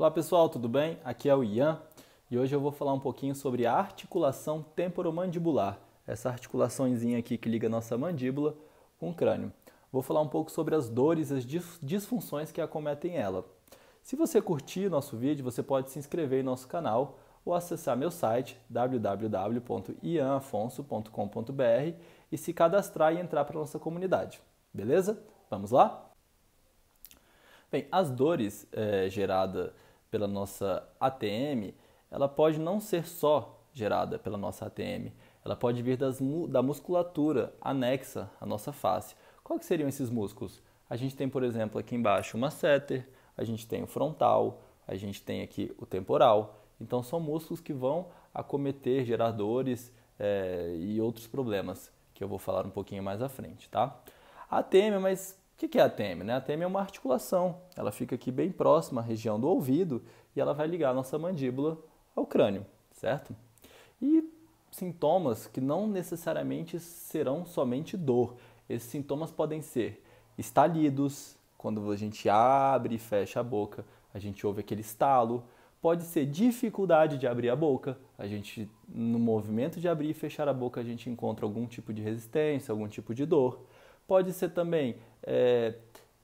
Olá pessoal, tudo bem? Aqui é o Ian e hoje eu vou falar um pouquinho sobre a articulação temporomandibular, essa articulaçãozinha aqui que liga nossa mandíbula com o crânio. Vou falar um pouco sobre as dores e as disfunções que acometem ela. Se você curtir nosso vídeo, você pode se inscrever em nosso canal ou acessar meu site www.ianafonso.com.br e se cadastrar e entrar para nossa comunidade. Beleza? Vamos lá? Bem, as dores é, geradas pela nossa ATM, ela pode não ser só gerada pela nossa ATM, ela pode vir das, da musculatura anexa à nossa face. Quais seriam esses músculos? A gente tem, por exemplo, aqui embaixo o masseter, a gente tem o frontal, a gente tem aqui o temporal. Então, são músculos que vão acometer, gerar dores é, e outros problemas, que eu vou falar um pouquinho mais à frente, tá? A ATM, mas o que é a TM? Né? A TM é uma articulação, ela fica aqui bem próxima à região do ouvido e ela vai ligar a nossa mandíbula ao crânio, certo? E sintomas que não necessariamente serão somente dor. Esses sintomas podem ser estalidos, quando a gente abre e fecha a boca, a gente ouve aquele estalo. Pode ser dificuldade de abrir a boca. A gente, no movimento de abrir e fechar a boca, a gente encontra algum tipo de resistência, algum tipo de dor. Pode ser também é,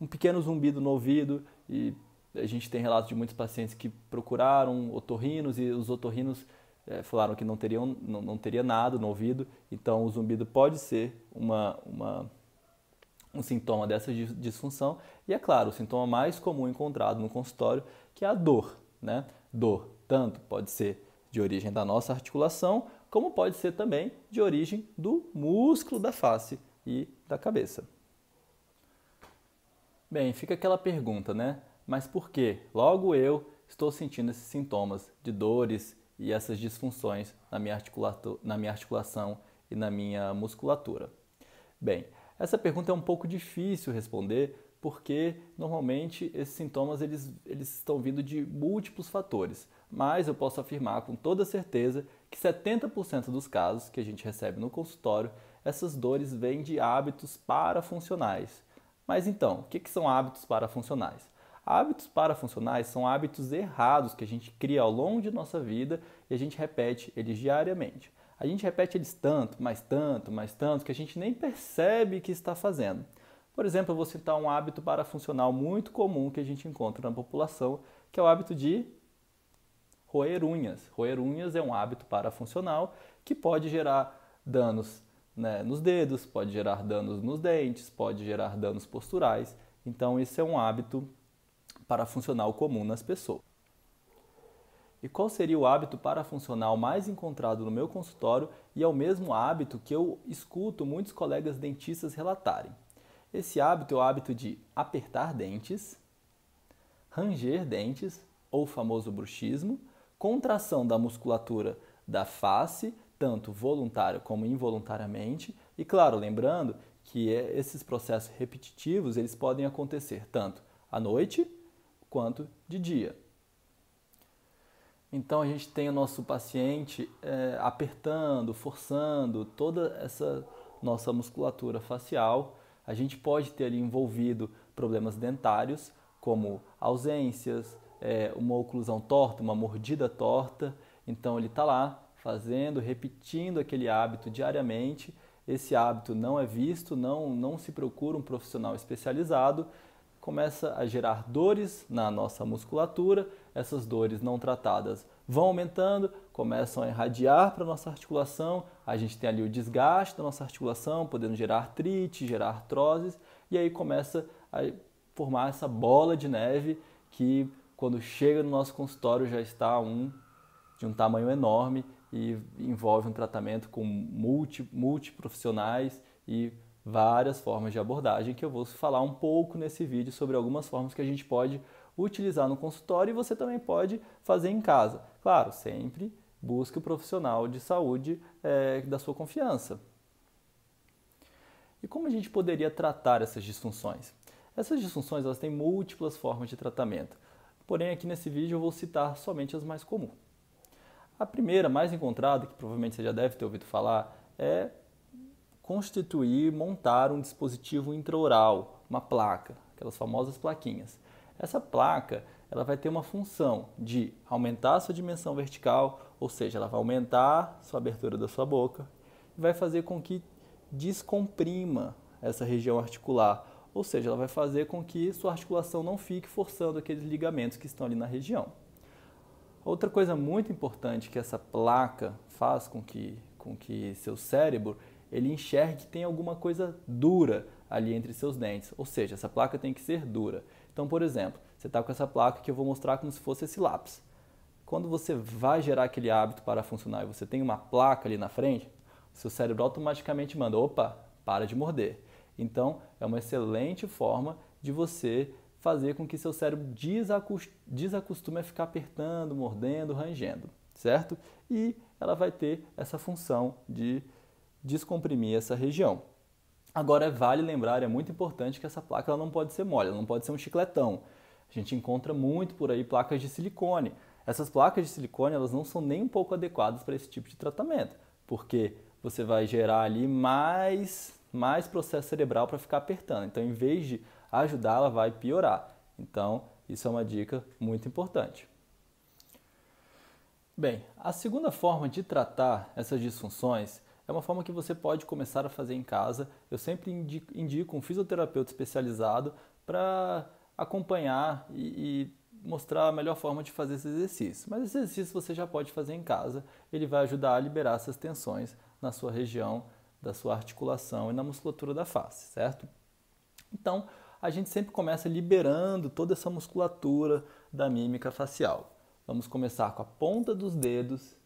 um pequeno zumbido no ouvido e a gente tem relatos de muitos pacientes que procuraram otorrinos e os otorrinos é, falaram que não, teriam, não, não teria nada no ouvido, então o zumbido pode ser uma, uma, um sintoma dessa disfunção. E é claro, o sintoma mais comum encontrado no consultório, que é a dor. Né? Dor, tanto pode ser de origem da nossa articulação, como pode ser também de origem do músculo da face e da cabeça. Bem, fica aquela pergunta, né? Mas por que logo eu estou sentindo esses sintomas de dores e essas disfunções na minha, na minha articulação e na minha musculatura? Bem, essa pergunta é um pouco difícil responder porque normalmente esses sintomas eles, eles estão vindo de múltiplos fatores, mas eu posso afirmar com toda certeza que 70% dos casos que a gente recebe no consultório essas dores vêm de hábitos parafuncionais. Mas então, o que, são hábitos parafuncionais? Hábitos parafuncionais são hábitos errados que a gente cria ao longo de nossa vida e a gente repete eles diariamente. A gente repete eles tanto, mais tanto, mais tanto, que a gente nem percebe que está fazendo. Por exemplo, eu vou citar um hábito parafuncional muito comum que a gente encontra na população, que é o hábito de roer unhas. Roer unhas é um hábito parafuncional que pode gerar danos né, nos dedos, pode gerar danos nos dentes, pode gerar danos posturais. Então, esse é um hábito parafuncional comum nas pessoas. E qual seria o hábito parafuncional mais encontrado no meu consultório e é o mesmo hábito que eu escuto muitos colegas dentistas relatarem? Esse hábito é o hábito de apertar dentes, ranger dentes, ou famoso bruxismo, contração da musculatura da face tanto voluntário como involuntariamente. E claro, lembrando que esses processos repetitivos eles podem acontecer tanto à noite quanto de dia. Então a gente tem o nosso paciente é, apertando, forçando toda essa nossa musculatura facial. A gente pode ter ali envolvido problemas dentários, como ausências, é, uma oclusão torta, uma mordida torta. Então ele está lá fazendo, repetindo aquele hábito diariamente. Esse hábito não é visto, não, não se procura um profissional especializado, começa a gerar dores na nossa musculatura, essas dores não tratadas vão aumentando, começam a irradiar para a nossa articulação, a gente tem ali o desgaste da nossa articulação, podendo gerar artrite, gerar artroses, e aí começa a formar essa bola de neve que quando chega no nosso consultório já está um, de um tamanho enorme e envolve um tratamento com multi, multiprofissionais e várias formas de abordagem que eu vou falar um pouco nesse vídeo sobre algumas formas que a gente pode utilizar no consultório e você também pode fazer em casa. Claro, sempre busque o profissional de saúde é, da sua confiança. E como a gente poderia tratar essas disfunções? Essas disfunções elas têm múltiplas formas de tratamento, porém aqui nesse vídeo eu vou citar somente as mais comuns. A primeira, mais encontrada, que provavelmente você já deve ter ouvido falar, é constituir, montar um dispositivo intraoral, uma placa, aquelas famosas plaquinhas. Essa placa, ela vai ter uma função de aumentar a sua dimensão vertical, ou seja, ela vai aumentar a sua abertura da sua boca e vai fazer com que descomprima essa região articular, ou seja, ela vai fazer com que sua articulação não fique forçando aqueles ligamentos que estão ali na região. Outra coisa muito importante que essa placa faz com que, com que seu cérebro ele enxergue que tem alguma coisa dura ali entre seus dentes, ou seja, essa placa tem que ser dura. Então, por exemplo, você está com essa placa que eu vou mostrar como se fosse esse lápis. Quando você vai gerar aquele hábito para funcionar e você tem uma placa ali na frente, seu cérebro automaticamente manda, opa, para de morder. Então, é uma excelente forma de você fazer com que seu cérebro desacostume a ficar apertando, mordendo, rangendo, certo? E ela vai ter essa função de descomprimir essa região. Agora, vale lembrar, é muito importante que essa placa ela não pode ser mole, ela não pode ser um chicletão. A gente encontra muito por aí placas de silicone. Essas placas de silicone elas não são nem um pouco adequadas para esse tipo de tratamento, porque você vai gerar ali mais, mais processo cerebral para ficar apertando. Então, em vez de ajudar, ela vai piorar. Então, isso é uma dica muito importante. Bem, a segunda forma de tratar essas disfunções é uma forma que você pode começar a fazer em casa. Eu sempre indico, um fisioterapeuta especializado para acompanhar e, e, mostrar a melhor forma de fazer esse exercício. Mas esse exercício você já pode fazer em casa, ele vai ajudar a liberar essas tensões na sua região da sua articulação e na musculatura da face, certo? Então, a gente sempre começa liberando toda essa musculatura da mímica facial. Vamos começar com a ponta dos dedos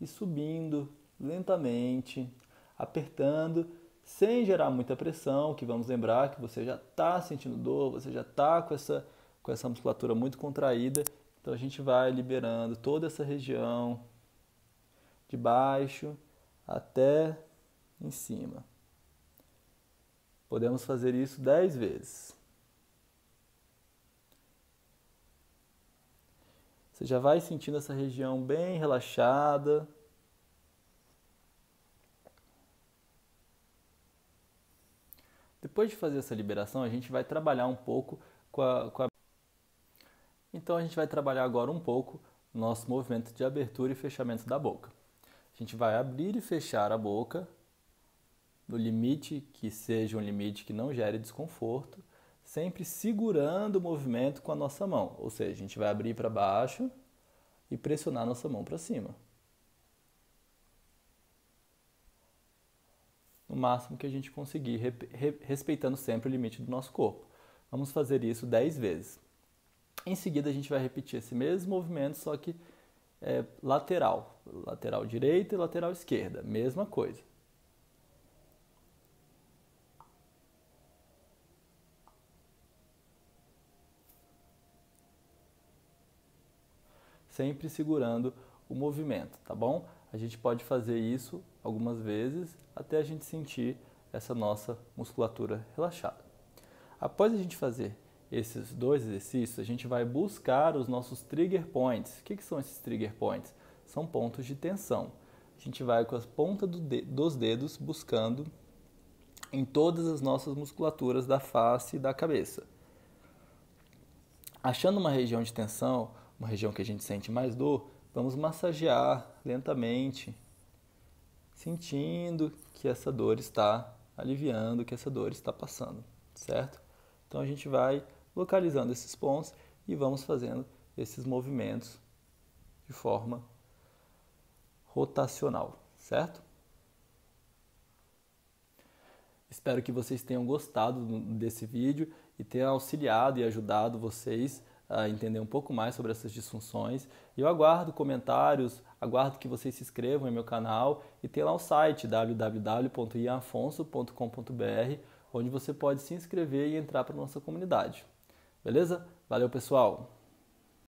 e subindo lentamente, apertando, sem gerar muita pressão, que vamos lembrar que você já está sentindo dor, você já está com essa, com essa musculatura muito contraída. Então a gente vai liberando toda essa região de baixo até em cima. Podemos fazer isso 10 vezes. Você já vai sentindo essa região bem relaxada. Depois de fazer essa liberação, a gente vai trabalhar um pouco com a, com a... Então a gente vai trabalhar agora um pouco nosso movimento de abertura e fechamento da boca. A gente vai abrir e fechar a boca no limite que seja um limite que não gere desconforto, sempre segurando o movimento com a nossa mão. Ou seja, a gente vai abrir para baixo e pressionar a nossa mão para cima. no máximo que a gente conseguir, respeitando sempre o limite do nosso corpo. Vamos fazer isso 10 vezes. Em seguida, a gente vai repetir esse mesmo movimento, só que é, lateral. Lateral direita e lateral esquerda. Mesma coisa. Sempre segurando o movimento, tá bom? A gente pode fazer isso algumas vezes até a gente sentir essa nossa musculatura relaxada. Após a gente fazer esses dois exercícios, a gente vai buscar os nossos trigger points. O que, que são esses trigger points? São pontos de tensão. A gente vai com as pontas do de dos dedos buscando em todas as nossas musculaturas da face e da cabeça. Achando uma região de tensão, uma região que a gente sente mais dor, vamos massagear lentamente sentindo que essa dor está aliviando, que essa dor está passando, certo? Então a gente vai localizando esses pontos e vamos fazendo esses movimentos de forma rotacional, certo? Espero que vocês tenham gostado desse vídeo e tenha auxiliado e ajudado vocês entender um pouco mais sobre essas disfunções. Eu aguardo comentários, aguardo que vocês se inscrevam em meu canal e tem lá o site www.iafonso.com.br, onde você pode se inscrever e entrar para nossa comunidade. Beleza? Valeu, pessoal!